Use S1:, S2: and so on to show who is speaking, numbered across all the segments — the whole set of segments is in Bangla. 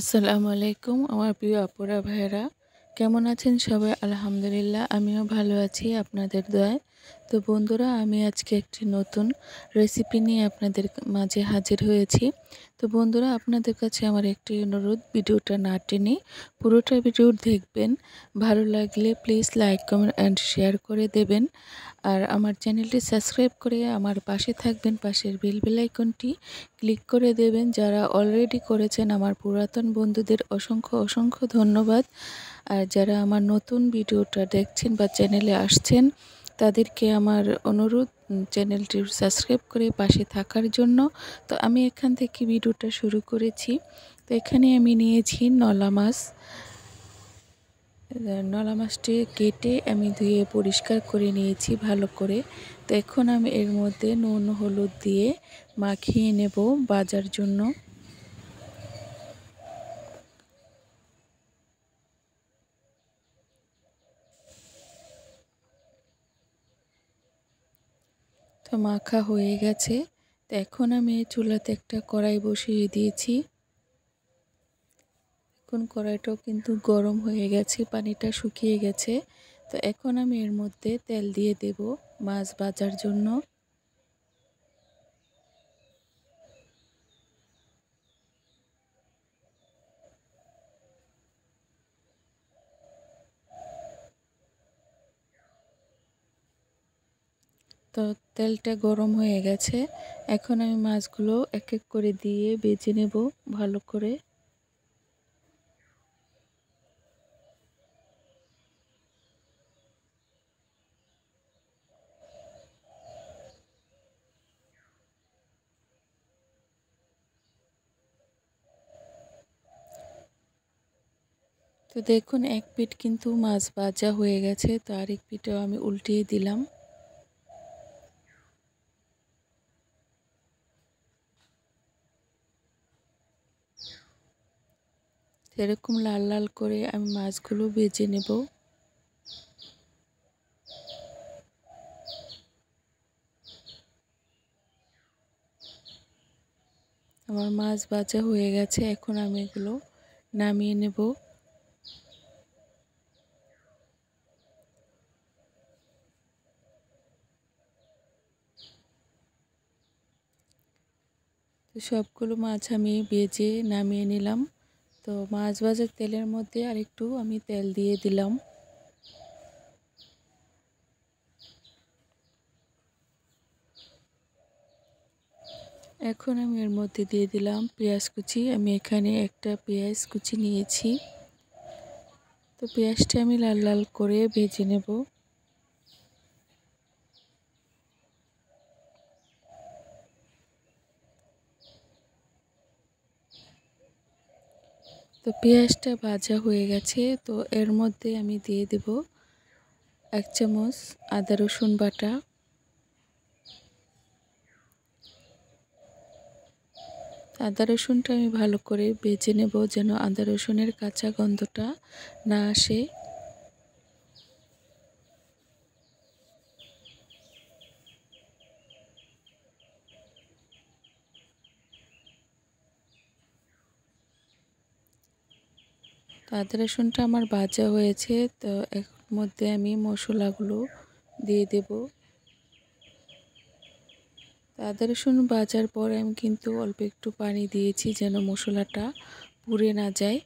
S1: আসসালামু আলাইকুম, আমার প্রিয় আপুরা, ভাইয়েরা। কেমন আছেন সবাই? আলহামদুলিল্লাহ, আমিও ভালো আছি আপনাদের দয়ায়। তো বন্ধুরা, আমি আজকে একটি নতুন রেসিপি নিয়ে আপনাদের মাঝে হাজির হয়েছি। তো বন্ধুরা, আপনাদের কাছে আমার একটি অনুরোধ, ভিডিওটা না টেনে পুরোটা ভিডিও দেখবেন। ভালো লাগলে please like, comment, and share করে দেবেন। আর আমার চ্যানেলটি সাবস্ক্রাইব করে আমার পাশে থাকবেন পাশের বেল বেলাইকনটি ক্লিক করে দেবেন। যারা অলরেডি করেছেন আমার পুরাতন বন্ধুদের অসংখ্য অসংখ্য ধন্যবাদ। আর যারা আমার নতুন ভিডিওটা দেখছেন বা চ্যানেলে আসছেন, তাদেরকে আমার অনুরোধ চ্যানেলটি সাবস্ক্রাইব করে পাশে থাকার জন্য। তো আমি এখান থেকে ভিডিওটা শুরু করেছি। তো এখানে আমি নিয়েছি নলা মাছ। নলা মাছটি কেটে আমি ধুয়ে পরিষ্কার করে নিয়েছি ভালো করে। তো এখন আমি এর মধ্যে নুন, হলুদ দিয়ে মাখিয়ে নেব বাজার জন্য। তো মাখা হয়ে গেছে। তো এখন আমি চুলাতে একটা কড়াই বসিয়ে দিয়েছি। এখন কড়াইটাও কিন্তু গরম হয়ে গেছে, পানিটা শুকিয়ে গেছে। তো এখন আমি এর মধ্যে তেল দিয়ে দেব মাছ ভাজার জন্য। তো তেলটা গরম হয়ে গেছে। এখন আমি মাছগুলো এক এক করে দিয়ে বেজে নেব ভালো করে। তো দেখুন, এক পিঠ কিন্তু মাছ ভাজা হয়ে গেছে, তো আরেক পিঠেও আমি উল্টিয়ে দিলাম। এরকম লাল লাল করে আমি মাছগুলো বেজে নেব। আমার মাছ ভাজা হয়ে গেছে, এখন আমি এগুলো নামিয়ে নেব। তো সবগুলো মাছ আমি বেজে নামিয়ে নিলাম। তো মাছ ভাজার তেলের মধ্যে আর একটু আমি তেল দিয়ে দিলাম। এখন আমি এর মধ্যে দিয়ে দিলাম পেঁয়াজ কুচি। আমি এখানে একটা পেঁয়াজ কুচি নিয়েছি। তো পেঁয়াজটা আমি লাল লাল করে ভেজে নেব। তো পেঁয়াজটা ভাজা হয়ে গেছে, তো এর মধ্যে আমি দিয়ে দেব এক চামচ আদা রসুন বাটা। আদা রসুনটা আমি ভালো করে বেজে নেব যেন আদা রসুনের কাঁচা গন্ধটা না আসে। তো আদা রসুনটা আমার ভাজা হয়েছে, তো এর মধ্যে আমি মশলাগুলো দিয়ে দেব। আদা রসুন ভাজার পর আমি কিন্তু অল্প একটু পানি দিয়েছি যেন মশলাটা পুড়ে না যায়।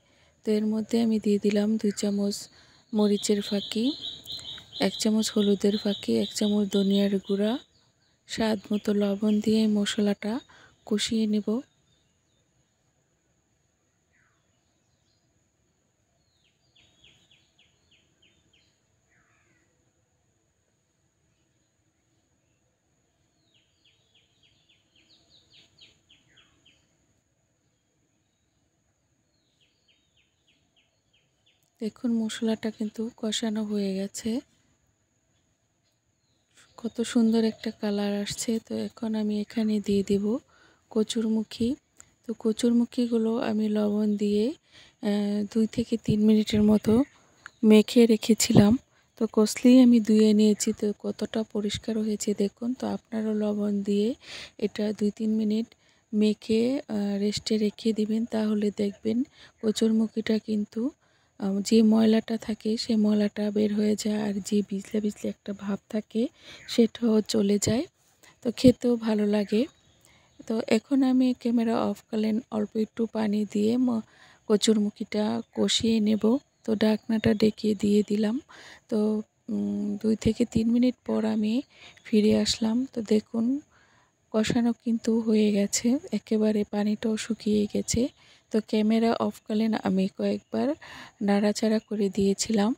S1: তো এর মধ্যে আমি দিয়ে দিলাম দুই চামচ মরিচের ফাঁকি, এক চামচ হলুদের ফাঁকি, এক চামচ ধনিয়ার গুঁড়া। স্বাদ মতো লবণ দিয়ে মশলাটা কষিয়ে নেব। দেখুন, মশলাটা কিন্তু কষানো হয়ে গেছে। কত সুন্দর একটা কালার আসছে। তো এখন আমি এখানে দিয়ে দেব কচুরমুখী। তো কচুরমুখীগুলো আমি লবণ দিয়ে দুই থেকে তিন মিনিটের মতো মেখে রেখেছিলাম। তো কসলি আমি ধুয়ে নিয়েছি। তো কতটা পরিষ্কার হয়েছে দেখুন। তো আপনারও লবণ দিয়ে এটা দুই তিন মিনিট মেখে রেস্টে রেখে দিবেন। তাহলে দেখবেন কচুরমুখিটা কিন্তু যে ময়লাটা থাকে, সে ময়লাটা বের হয়ে যায় আর যে বিজলে বিজলে একটা ভাব থাকে, সেটাও চলে যায়। তো খেতেও ভালো লাগে। তো এখন আমি ক্যামেরা অফ করলেন, অল্প একটু পানি দিয়ে কচুরমুখিটা কষিয়ে নেব। তো ডাকনাটা ডেকে দিয়ে দিলাম। তো দুই থেকে তিন মিনিট পর আমি ফিরে আসলাম। তো দেখুন, কষানো কিন্তু হয়ে গেছে। একেবারে পানিটাও শুকিয়ে গেছে। তো ক্যামেরা অফ করলেন, আমি কয়েকবার নাড়াচাড়া করে দিয়েছিলাম।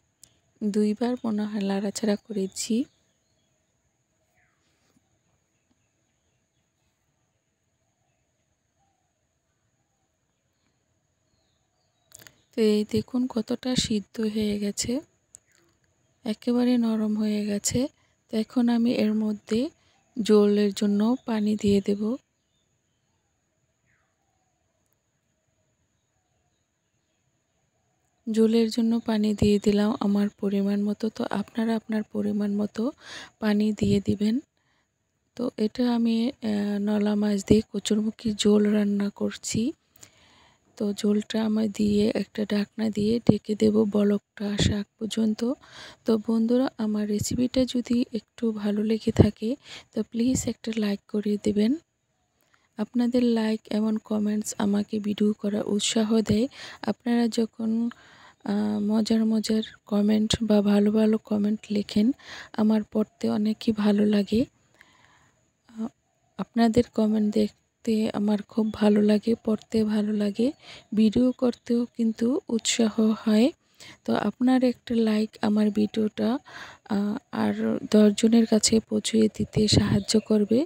S1: দুইবার মনে হয় নাড়াচাড়া করেছি। তো এই দেখুন কতটা সিদ্ধ হয়ে গেছে। একেবারে নরম হয়ে গেছে। তো এখন আমি এর মধ্যে জলের জন্য পানি দিয়ে দেব। জলের জন্য পানি দিয়ে দিলাম আমার পরিমাণ মতো। তো আপনারা আপনার পরিমাণ মতো পানি দিয়ে দিবেন। তো এটা আমি নলা মাছ দিয়ে কচুরমুখী জোল রান্না করছি। তো ঝোলটা আমার দিয়ে একটা ঢাকনা দিয়ে ডেকে দেব বলকটা আসা পর্যন্ত। তো বন্ধুরা, আমার রেসিপিটা যদি একটু ভালো লেগে থাকে, তো প্লিজ একটা লাইক করে দেবেন। আপনাদের লাইক এমন কমেন্টস আমাকে ভিডিও করা উৎসাহ দেয়। আপনারা যখন মজার মজার কমেন্ট বা ভালো ভালো কমেন্ট লেখেন, আমার পড়তে অনেকই ভালো লাগে। আপনাদের কমেন্ট দেখতে আমার খুব ভালো লাগে, পড়তে ভালো লাগে। ভিডিও করতেও কিন্তু উৎসাহ হয়। তো আপনার একটা লাইক আমার ভিডিওটা আর দশজনের কাছে পৌঁছিয়ে দিতে সাহায্য করবে।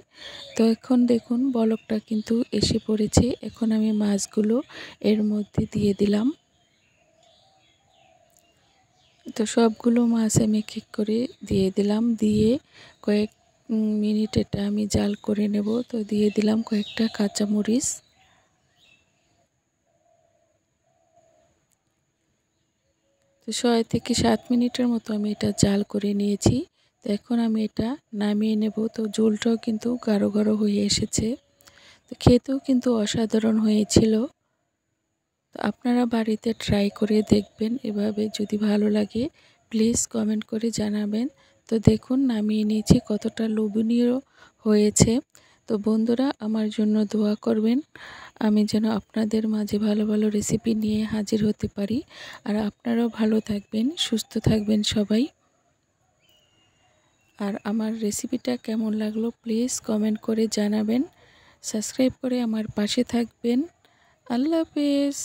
S1: তো এখন দেখুন, বলকটা কিন্তু এসে পড়েছে। এখন আমি মাছগুলো এর মধ্যে দিয়ে দিলাম। তো সবগুলো মাছ আমি এক করে দিয়ে দিলাম। দিয়ে কয়েক মিনিট এটা আমি জাল করে নেব। তো দিয়ে দিলাম কয়েকটা কাঁচামরিচ। তো ছয় থেকে সাত মিনিটের মতো আমি এটা জাল করে নিয়েছি। তো এখন আমি এটা নামিয়ে নেব। তো ঝোলটাও কিন্তু গাঢ় গাঢ় হয়ে এসেছে। তো খেতেও কিন্তু অসাধারণ হয়েছিল। তো আপনারা বাড়িতে ট্রাই করে দেখবেন এভাবে যদি ভালো লাগে, প্লিজ কমেন্ট করে জানাবেন। তো দেখুন, নামিয়ে নিয়েছি কতটা লোভনীয় হয়েছে। তো বন্ধুরা, আমার জন্য দোয়া করবেন। আমি যেন আপনাদের মাঝে ভালো ভালো রেসিপি নিয়ে হাজির হতে পারি। আর আপনারাও ভালো থাকবেন, সুস্থ থাকবেন সবাই। আর আমার রেসিপিটা কেমন লাগল প্লিজ কমেন্ট করে জানাবেন। সাবস্ক্রাইব করে আমার পাশে থাকবেন। আল্লাহ হাফেজ।